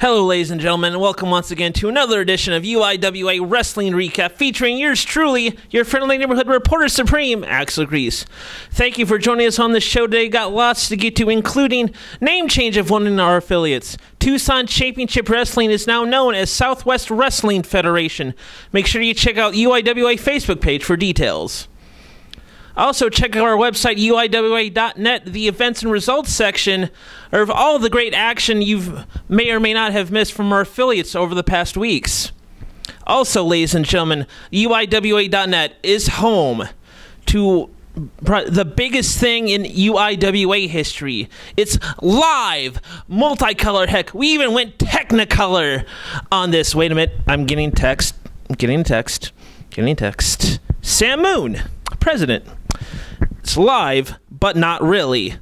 Hello, ladies and gentlemen, and welcome once again to another edition of UIWA Wrestling Recap featuring yours truly, your friendly neighborhood reporter supreme, Axel Grease. Thank you for joining us on the show today. Got lots to get to, including name change of one of our affiliates. Tucson Championship Wrestling is now known as Southwest Wrestling Federation. Make sure you check out UIWA Facebook page for details. Also, check out our website, uiwa.net, the events and results section of all the great action you may or may not have missed from our affiliates over the past weeks. Also, ladies and gentlemen, uiwa.net is home to the biggest thing in UIWA history. It's live, multicolored. Heck, we even went Technicolor on this. Wait a minute, I'm getting text. I'm getting text. Getting text. Sam Moon, president. It's live, but not really.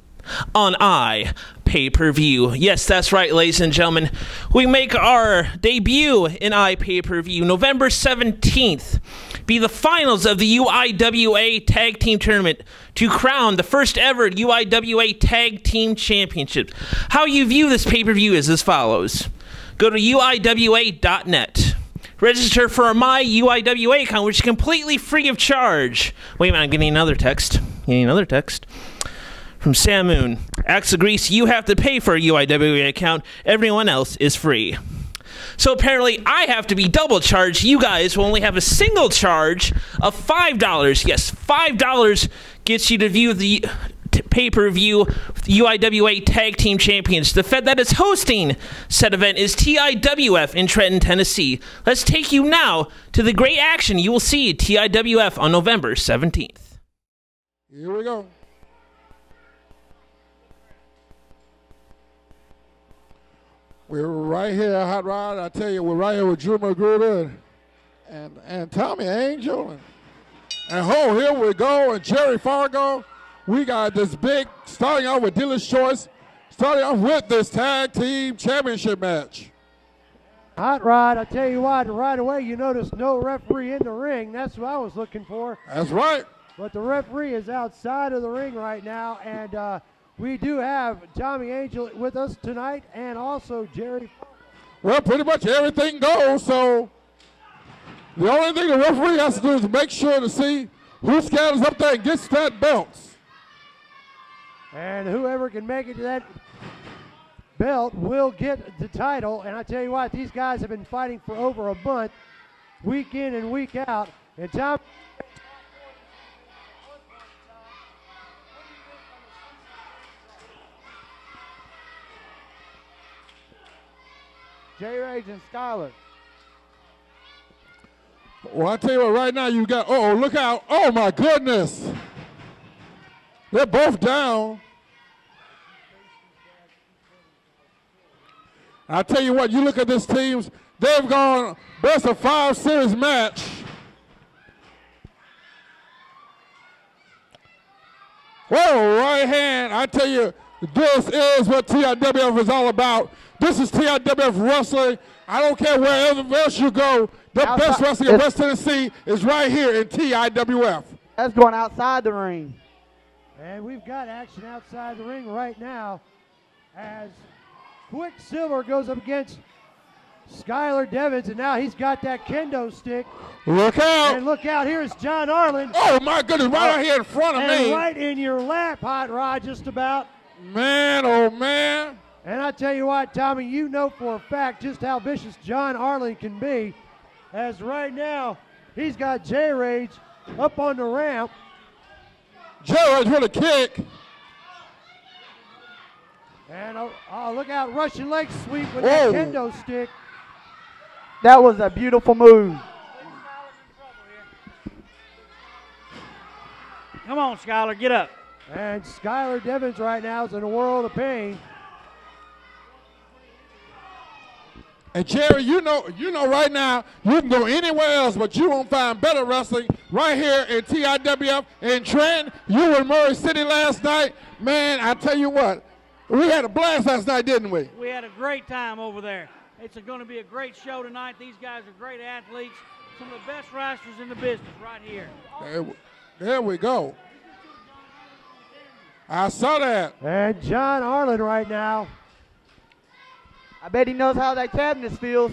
On I pay per view. Yes, that's right, ladies and gentlemen. We make our debut in I pay per view November 17th. Be the finals of the UIWA Tag Team Tournament to crown the first ever UIWA Tag Team Championship. How you view this pay per view is as follows go to UIWA.net. Register for my UIWA account, which is completely free of charge. Wait a minute, I'm getting another text. Getting another text from Sam Moon. Axel Grease, you have to pay for a UIWA account. Everyone else is free. So apparently, I have to be double charged. You guys will only have a single charge of $5. Yes, $5 gets you to view the pay per view UIWA Tag Team Champions. The Fed that is hosting said event is TIWF in Trenton, Tennessee. Let's take you now to the great action you will see TIWF on November 17th. Here we go. We're right here, Hot Rod. I tell you, we're right here with Drew Magruder and, and Tommy eh, Angel. And, and oh, here we go. And Jerry Fargo. We got this big, starting off with Dealer's Choice, starting off with this tag team championship match. Hot Rod, I tell you what, right away you notice no referee in the ring. That's what I was looking for. That's right. But the referee is outside of the ring right now, and uh, we do have Tommy Angel with us tonight, and also Jerry. Well, pretty much everything goes. So the only thing the referee has to do is make sure to see who scatters up there and gets that belt. And whoever can make it to that belt will get the title. And I tell you what, these guys have been fighting for over a month, week in and week out. And Tom. J Rage and Skylar. Well, I tell you what, right now you got, oh, look out. Oh, my goodness. They're both down. I tell you what, you look at this teams, they've gone best of five series match. Whoa, right hand. I tell you, this is what TIWF is all about. This is TIWF wrestling. I don't care wherever else you go. The outside, best wrestling in West Tennessee is right here in TIWF. That's going outside the ring. And we've got action outside the ring right now as Quicksilver goes up against Skylar Devins, and now he's got that kendo stick. Look out! And look out, here's John Arlen. Oh my goodness, right out here in front of and me. right in your lap, Hot Rod, just about. Man, oh man. And I tell you what, Tommy, you know for a fact just how vicious John Arlen can be. As right now, he's got J Rage up on the ramp. Jared's with a kick. And oh, oh, look out, Russian leg sweep with Whoa. that kendo stick. That was a beautiful move. Come on, Skylar, get up. And Skylar Devins right now is in a world of pain. And Jerry, you know, you know right now, you can go anywhere else, but you won't find better wrestling right here in TIWF in Trenton. You were in Murray City last night. Man, I tell you what, we had a blast last night, didn't we? We had a great time over there. It's going to be a great show tonight. These guys are great athletes, some of the best wrestlers in the business right here. There, there we go. I saw that. And John Arlen right now I bet he knows how that cabinet feels.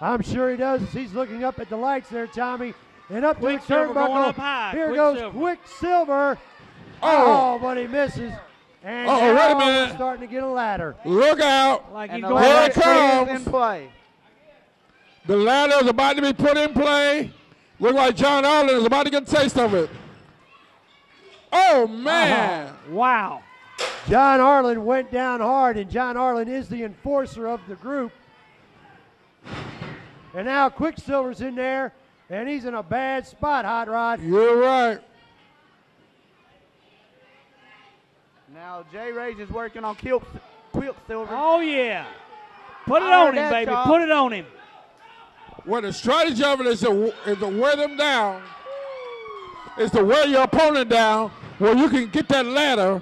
I'm sure he does as he's looking up at the lights there, Tommy. And up to the turnbuckle. going up high. Here goes Quicksilver. Quicksilver. Oh. Oh, but he misses. And Uh-oh, wait a now minute. we're starting to get a ladder. Look out. Like And he's going Here ladder it comes. in play. The ladder is about to be put in play. Look like John Arlen is about to get a taste of it. Oh, man. Uh-huh. Wow. John Arlen went down hard, and John Arlen is the enforcer of the group. And now Quicksilver's in there, and he's in a bad spot, Hot Rod. You're right. Now Jay Rage is working on Quil- Quicksilver. Oh, yeah. Put it I on him, baby. Chop. Put it on him. Well, the strategy of it is to, is to wear them down, is to wear your opponent down where you can get that ladder.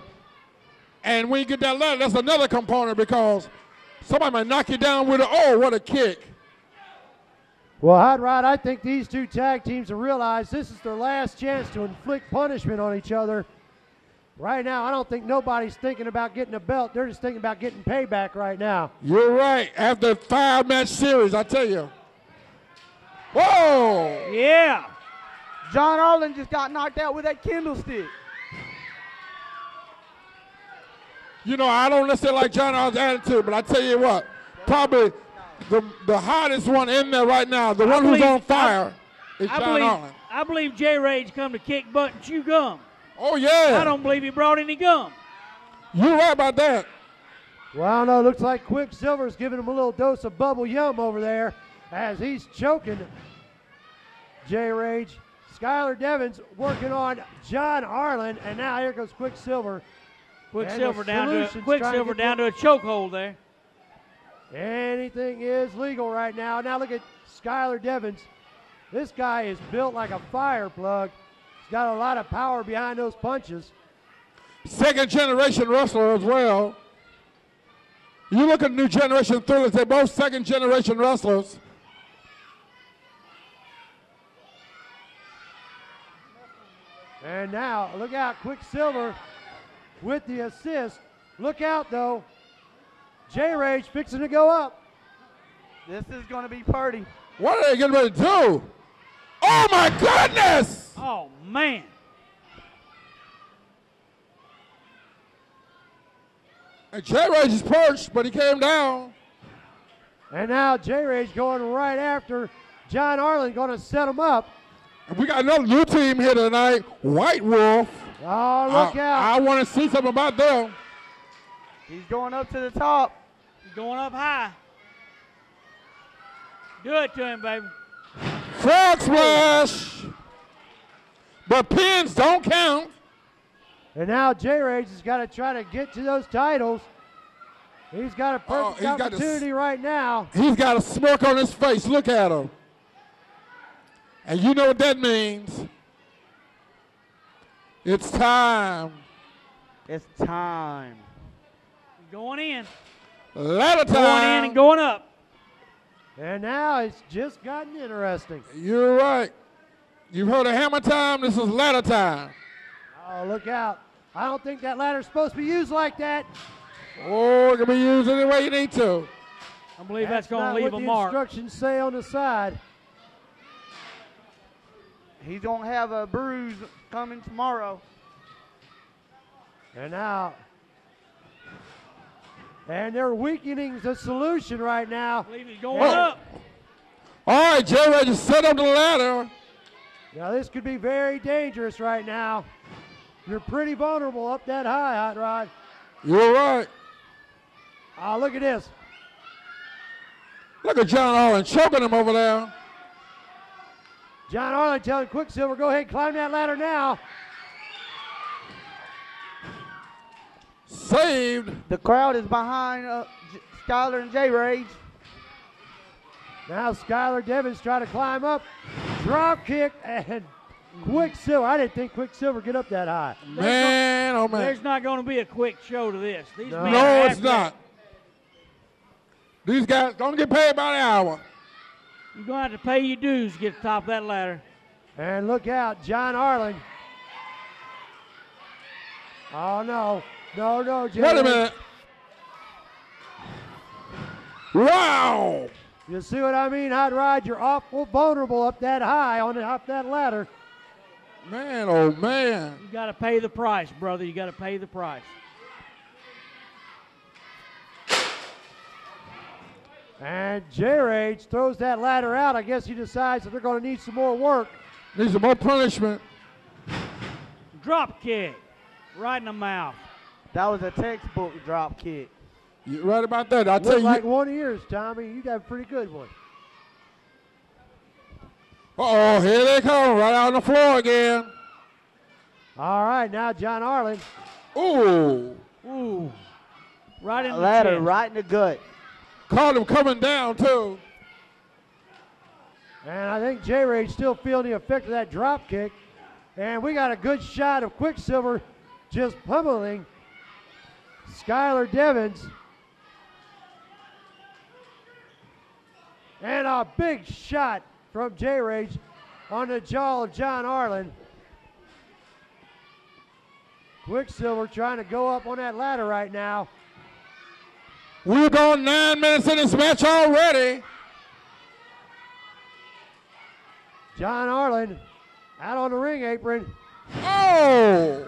And when you get that ladder, that's another component because somebody might knock you down with a, oh, what a kick. Well, Hot Rod, I think these two tag teams have realized this is their last chance to inflict punishment on each other. Right now, I don't think nobody's thinking about getting a belt. They're just thinking about getting payback right now. You're right. After five match series, I tell you. Whoa! Yeah. John Arlen just got knocked out with that kendo stick. You know, I don't necessarily like John Arlen's attitude, but I tell you what, probably the the hottest one in there right now, the I one who's on fire, is I John believe, Arlen. I believe J Rage come to kick butt and chew gum. Oh yeah, I don't believe he brought any gum. you're right about that. Well, I don't know. Looks like Quicksilver's giving him a little dose of bubble yum over there as he's choking Jay Rage. Skylar Devins working on John Arlen, and now here goes Quicksilver. Quicksilver And down to a, Quicksilver down to a chokehold there. Anything is legal right now. Now look at Skylar Devins. This guy is built like a fire plug. He's got a lot of power behind those punches. Second generation wrestler as well. You look at new generation thrillers; they're both second generation wrestlers. And now, look out, Quicksilver with the assist. Look out, though. J Rage fixing to go up. This is going to be Purdy. What are they getting ready to do? Oh my goodness! Oh man. And Jay Rage is perched, but he came down. And now J Rage going right after John Arlen, going to set him up. And we got another new team here tonight, White Wolf. Oh, look I, out. I want to see something about them. He's going up to the top. He's going up high. Do it to him, baby. Frog splash. But pins don't count. And now J Rage has got to try to get to those titles. He's got a Oh, perfect he's got to s- opportunity right now. He's got a smirk on his face. Look at him. And you know what that means. It's time. It's time. Going in. Ladder time. Going in and going up. And now it's just gotten interesting. You're right. You've heard of hammer time. This is ladder time. Oh, look out. I don't think that ladder's supposed to be used like that. Oh, it can be used any way you need to. I believe that's, not going to leave what a the mark. instructions say on the side. He's going to have a bruise coming tomorrow. And now, and they're weakening the solution right now. I he's going Oh. up. All right, Jay Ray just set up the ladder. Now this could be very dangerous right now. You're pretty vulnerable up that high, Hot Rod. You're right. Oh, look at this. Look at John Arlen choking him over there. John Arlen telling Quicksilver, go ahead, climb that ladder now. Saved. The crowd is behind uh, J- Skylar and J Rage. Now Skylar Devins trying to climb up. Drop kick and Quicksilver. I didn't think Quicksilver get up that high. Man, oh man. There's not going to be a quick show to this. These No. No, it's not. These guys don't get paid by the hour. You're going to have to pay your dues to get to the top of that ladder. And look out, John Arlen. Oh no. No, no, Jay. Wait a minute. Wow! You see what I mean, Hot Rod? You're awful vulnerable up that high on up that ladder. Man, oh man. You got to pay the price, brother. You got to pay the price. And J Rage throws that ladder out. I guess he decides that they're going to need some more work. Needs some more punishment. Drop kick. Right in the mouth. That was a textbook drop kick. You're right about that. I tell Look you. like one of yours, Tommy. You got a pretty good one. Uh oh, here they come, right out on the floor again. All right, now John Arlen. Ooh, Ooh. Right in the Ladder chest. right in the gut. Caught him coming down too. And I think J Rage still feeling the effect of that drop kick. And we got a good shot of Quicksilver just pummeling Skylar Devins. And a big shot from J Rage on the jaw of John Arlen. Quicksilver trying to go up on that ladder right now. We've gone nine minutes in this match already. John Arlen out on the ring apron. Oh,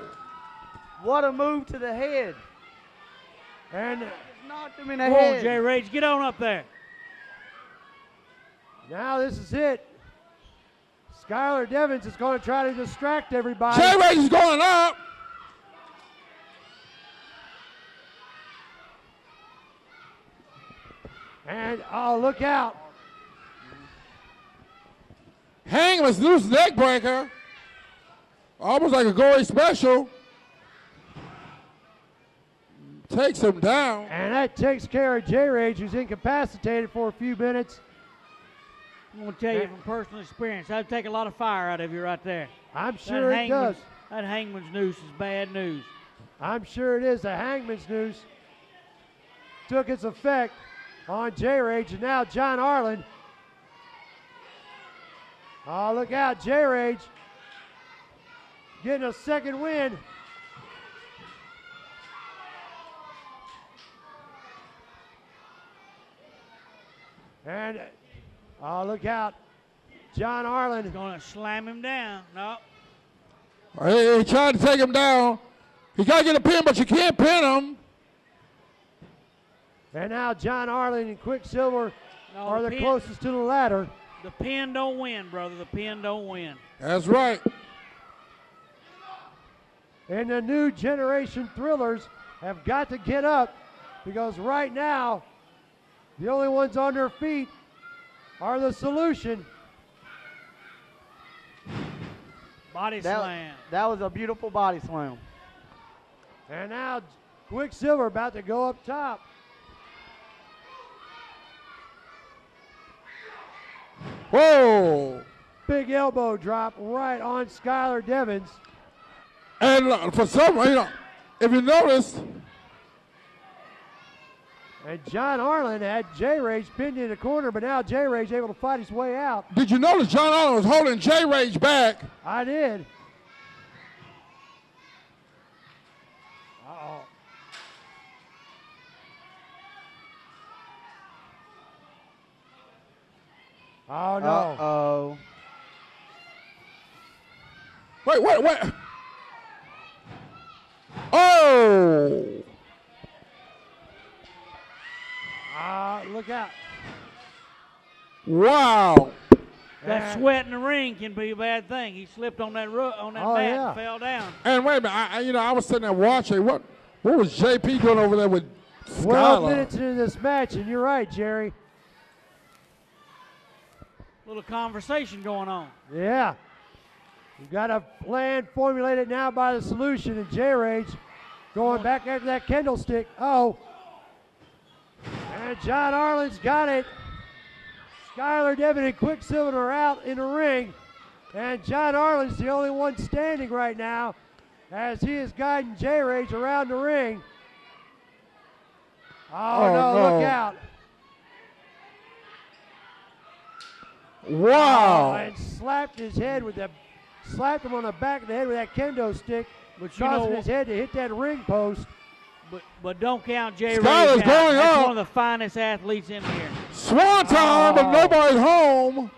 What a move to the head. And Just knocked him in the Come head. J Rage. Get on up there. now this is it. Skylar Devins is going to try to distract everybody. J Rage is going up. And oh, look out. Hangman's loose neck breaker. Almost like a gory special. Takes him down. And that takes care of J Rage, who's incapacitated for a few minutes. I'm going to tell you from personal experience, that'd take a lot of fire out of you right there. I'm sure that it does. That hangman's noose is bad news. I'm sure it is. The hangman's noose took its effect on J Rage, and now John Arlen. Oh, look out, J Rage getting a second win. And oh, look out, John Arlen. Going to slam him down. No. He, he tried to take him down. He got to get a pin, but you can't pin him. And now John Arlen and Quicksilver No, are the pin- closest to the ladder. The pin don't win, brother. The pin don't win. That's right. And the new generation thrillers have got to get up because right now, the only ones on their feet are the solution. Body That, slam. that was a beautiful body slam. And now Quicksilver about to go up top. Whoa. Big elbow drop right on Skylar Devins. And uh, for some, you know, if you notice, And John Arlen had J Rage pinned in the corner, but now J Rage able to fight his way out. did you notice John Arlen was holding J Rage back? I did. Uh-oh. Oh no. Uh-oh. Wait, wait, wait. Oh. Ah, look out. Wow. That sweat in the ring can be a bad thing. He slipped on that ru- on that Oh, mat yeah. and fell down. And wait a minute, I, I- you know, I was sitting there watching. What, what was JP doing over there with 12 Skylar? minutes into this match, and you're right, Jerry. Little conversation going on. Yeah. We've got a plan formulated now by the solution, and J Rage going back after that kendo stick. Oh. And John Arlen's got it. Skylar Devin and Quicksilver are out in the ring. And John Arlen's the only one standing right now as he is guiding J Rage around the ring. Oh, Oh, no, no. look out. Wow. Oh, and slapped his head with that, slapped him on the back of the head with that kendo stick, But you causing know, his head to hit that ring post. But but don't count Jay Skylar's Rage out. going That's up. one of the finest athletes in here. Swanton, but Oh. nobody's home.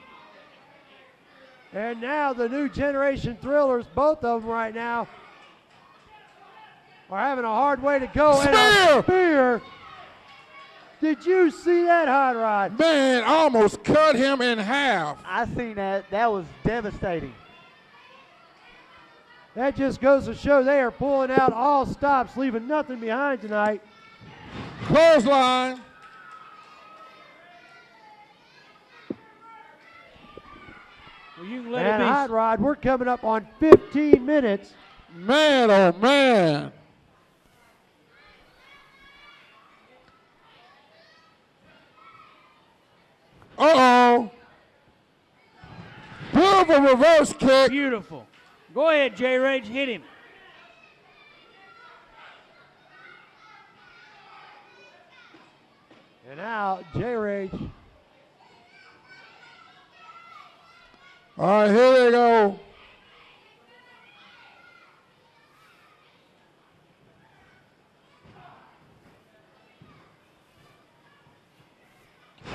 And now the new generation thrillers, both of them right now, are having a hard way to go. And a spear. Did you see that hot rod? Man, almost cut him in half. I seen that. That was devastating. That just goes to show they are pulling out all stops, leaving nothing behind tonight. Clothesline. Well, you can let And it be. hot rod, we're coming up on 15 minutes. Man, oh man. Uh-oh. Beautiful reverse kick. Beautiful. Go ahead, Jay Rage. Hit him. And now J Rage. All right, here they go.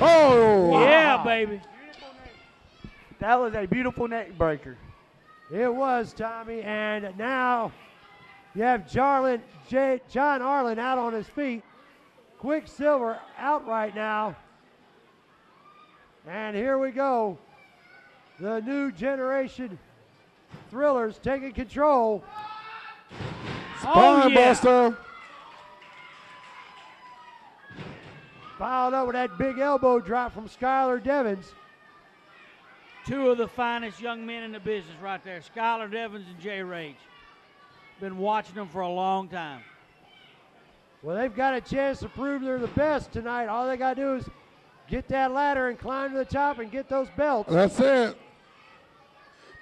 Oh, Yeah, baby. That was a beautiful neck breaker. It was Tommy, and now you have Jarlin, J, John Arlen out on his feet. Quicksilver out right now. And here we go. The new generation thrillers taking control. Oh, Spine yeah. Buster. Followed up with that big elbow drop from Skylar Devins. Two of the finest young men in the business right there. Skylar Devins and Jay Rage. Been watching them for a long time. Well, they've got a chance to prove they're the best tonight. All they got to do is get that ladder and climb to the top and get those belts. That's it.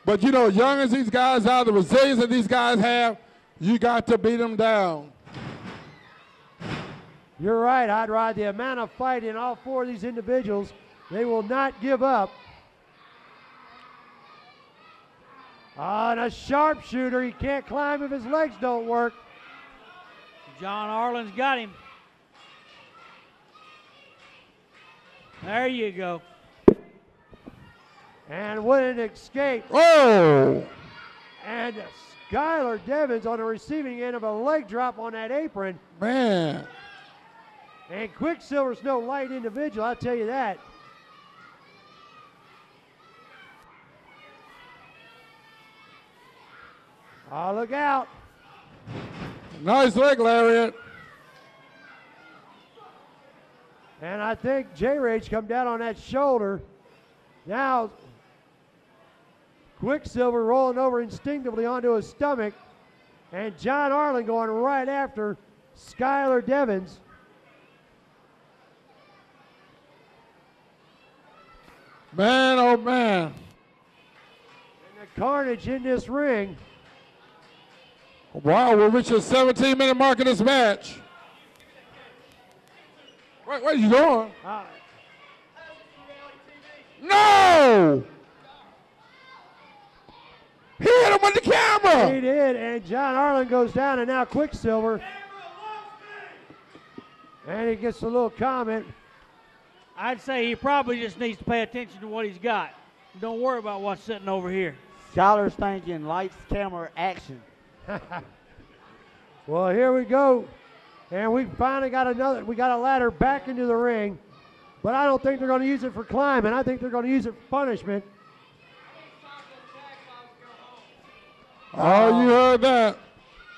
But you know, young as these guys are, the resilience that these guys have, you got to beat them down. You're right, Hot Rod. The amount of fight in all four of these individuals, they will not give up. Ah, on a sharpshooter, he can't climb if his legs don't work. John Arlen's got him. There you go. And what an escape. Oh, And Skylar Devins on the receiving end of a leg drop on that apron. man. And Quicksilver's no light individual, I'll tell you that. Oh, look out. Nice leg lariat. And I think J Rage come down on that shoulder. Now, Quicksilver rolling over instinctively onto his stomach. And John Arlen going right after Skylar Devins. Man, oh man. And the carnage in this ring. Wow, we're reaching the 17 minute mark of this match. Where, are you going? Uh, No! He hit him with the camera! he did, and John Arlen goes down, and now Quicksilver. And he gets a little comment. I'd say he probably just needs to pay attention to what he's got. Don't worry about what's sitting over here. Skylar's thinking lights, camera, action. Well, here we go. And we finally got another, we got a ladder back into the ring. But I don't think they're going to use it for climbing. I think they're going to use it for punishment. Oh, you heard that.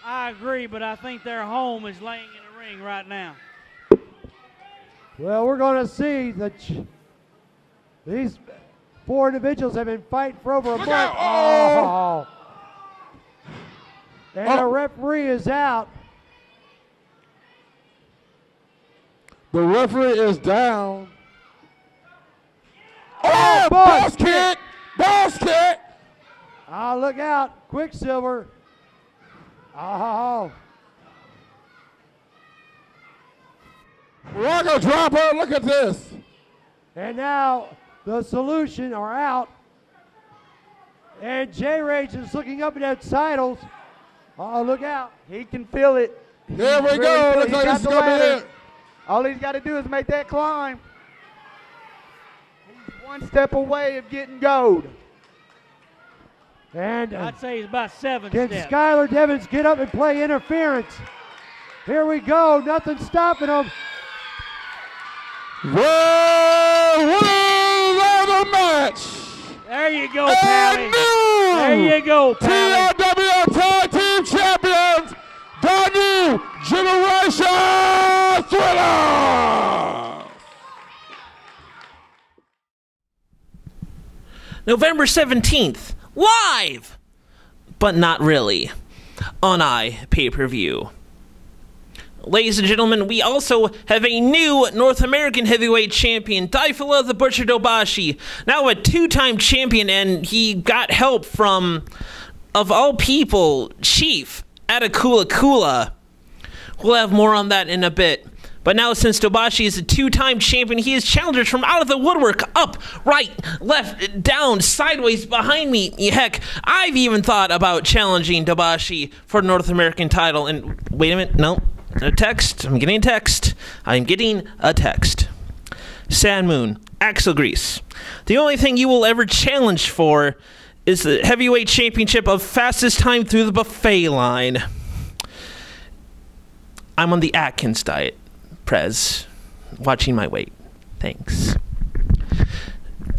I agree, but I think their home is laying in the ring right now. Well, we're going to see that these four individuals have been fighting for over a Look month. out. Oh. oh! And Oh. the referee is out. The referee is down. Oh, Oh, boss boss kick! Boss kick! Oh, ah, look out. Quicksilver. Oh. Rocco dropper, look at this. And now the solution are out. And Jay Rage is looking up at that titles. Oh, look out. He can feel it. Here we Really go. Looks like got this is the going to be it. All he's got to do is make that climb. He's one step away of getting gold. And uh, I'd say he's about seven can steps. Skylar Devins get up and play interference? Here we go. Nothing stopping him. Well, winners match. there you go, And Pally. new There you go, Pally. TRW Tag Team Champions, the new Generation Thriller. November 17th, live, but not really, on I pay per view. Ladies and gentlemen, we also have a new North American heavyweight champion, Daifula the Butcher Dobashi, now a two time champion, and he got help from, of all people, Chief Atakula Kula. We'll have more on that in a bit. But now, since Dobashi is a two time champion, he is challengers from out of the woodwork up, right, left, down, sideways, behind me. Heck, I've even thought about challenging Dobashi for North American title. And wait a minute, no, a text. I'm getting a text. I'm getting a text. Sam Moon, Axel Grease. The only thing you will ever challenge for is the heavyweight championship of fastest time through the buffet line. I'm on the Atkins diet, Prez. Watching my weight. Thanks.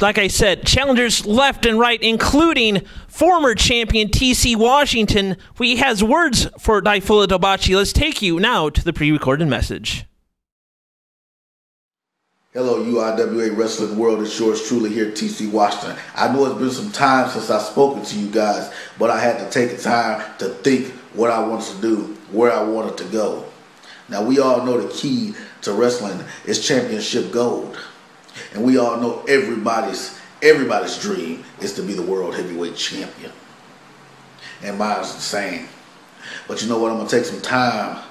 Like I said, challengers left and right, including former champion TC Washington. He has words for Daifula Dobachi. Let's take you now to the pre-recorded message. Hello, UIWA Wrestling World. It's yours truly here, TC Washington. I know it's been some time since I've spoken to you guys, but I had to take the time to think what I wanted to do, where I wanted to go. Now, we all know the key to wrestling is championship gold. And we all know everybody's everybody's dream is to be the world heavyweight champion. And mine's the same. But you know what? I'm gonna take some time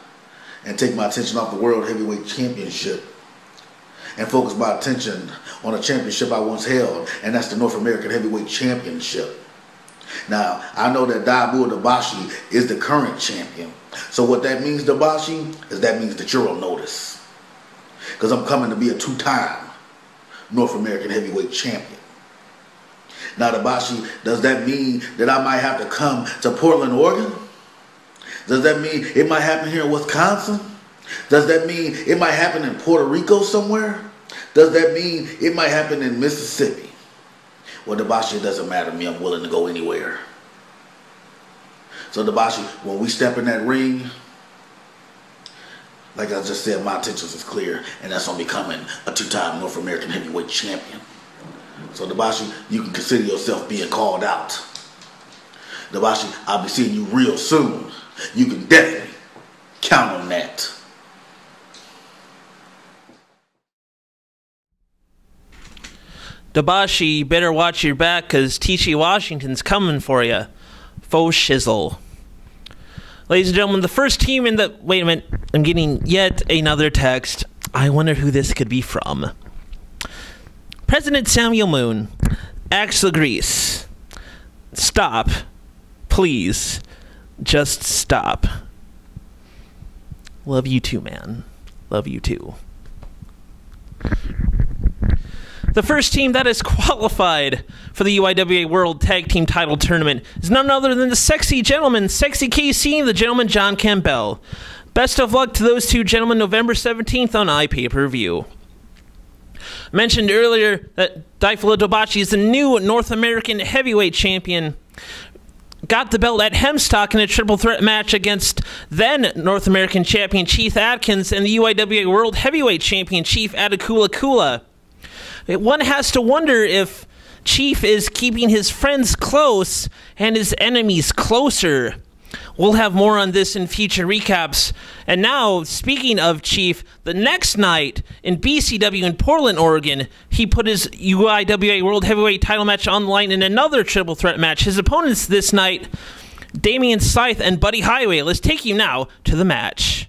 and take my attention off the world heavyweight championship and focus my attention on a championship I once held, and that's the North American Heavyweight Championship. Now, I know that Dabu Dabashi is the current champion. So what that means, Dabashi, is that means that you're on notice. Because I'm coming to be a two-time North American Heavyweight Champion. Now, Dabashi, does that mean that I might have to come to Portland, Oregon? Does that mean it might happen here in Wisconsin? Does that mean it might happen in Puerto Rico somewhere? Does that mean it might happen in Mississippi? Well, Dabashi, it doesn't matter to me. I'm willing to go anywhere. So, Dabashi, when we step in that ring, like I just said, my intentions is clear, and that's on becoming a two-time North American Heavyweight Champion. So, Dabashi, you can consider yourself being called out. Dabashi, I'll be seeing you real soon. You can definitely count on that. Dabashi, you better watch your back because TC Washington's coming for you. Faux shizzle. Ladies and gentlemen, the first team in the. Wait a minute. I'm getting yet another text. I wonder who this could be from. President Samuel Moon. Axel Grease. Stop. Please. Just stop. Love you too, man. Love you too. The first team that is qualified for the UIWA World Tag Team Title Tournament is none other than the Sexy Gentleman, Sexy KC, and the gentleman John Campbell. Best of luck to those two gentlemen November 17th on iPay Per View. Mentioned earlier that Daifula Dobachi is the new North American Heavyweight Champion. Got the belt at Hemstock in a triple threat match against then North American Champion Chief Atkins and the UIWA World Heavyweight Champion Chief Atakula Kula. One has to wonder if Chief is keeping his friends close and his enemies closer. We'll have more on this in future recaps. And now, speaking of Chief, the next night in BCW in Portland, Oregon, he put his UIWA World Heavyweight title match on the line in another triple threat match. His opponents this night, Damian Scythe and Buddy Highway. Let's take you now to the match.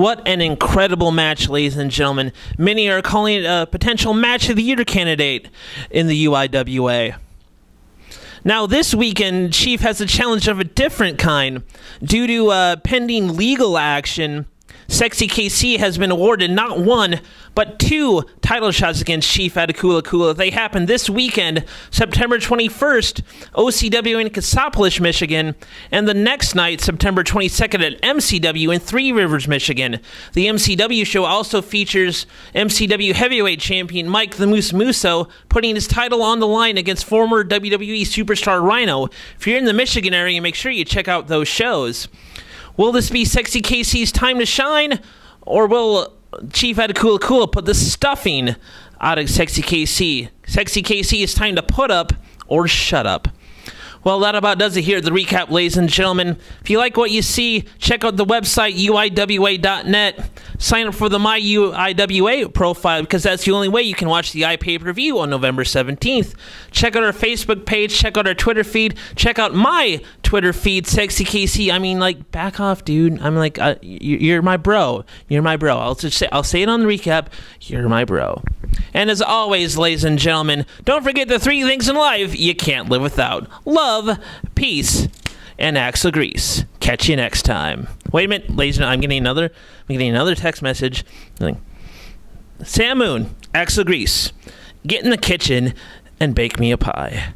What an incredible match, ladies and gentlemen. Many are calling it a potential match of the year candidate in the UIWA. Now, this weekend, Chief has a challenge of a different kind. Due to uh, pending legal action, Sexy KC has been awarded not one, but two title shots against Chief Adakula Kula. They happen this weekend, September 21st, OCW in Cassopolis, Michigan, and the next night, September 22nd at MCW in Three Rivers, Michigan. The MCW show also features MCW heavyweight champion Mike the Moose Musso putting his title on the line against former WWE superstar Rhino. If you're in the Michigan area, make sure you check out those shows. Will this be Sexy KC's time to shine, or will Chief Adakula Kula put the stuffing out of Sexy KC? Sexy KC is time to put up or shut up. Well, that about does it here. The recap, ladies and gentlemen. If you like what you see, check out the website uiwa.net. Sign up for the My UIWA profile because that's the only way you can watch the iPay per view on November 17th. Check out our Facebook page. Check out our Twitter feed. Check out my Twitter feed, Sexy KC. I mean, like, back off, dude. I'm like, uh, you- you're my bro. You're my bro. I'll just say, I'll say it on the recap. You're my bro. And as always, ladies and gentlemen, don't forget the three things in life you can't live without love, peace, and axle grease. Catch you next time. Wait a minute, ladies and I'm getting another I'm getting another text message. Sam Moon, axle grease. Get in the kitchen and bake me a pie.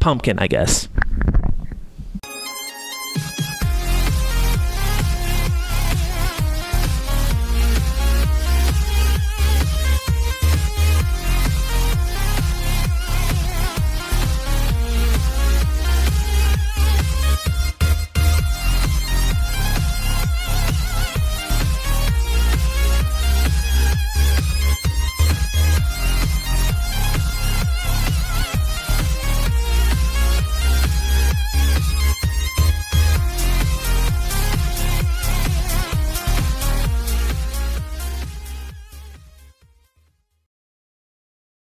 Pumpkin, I guess.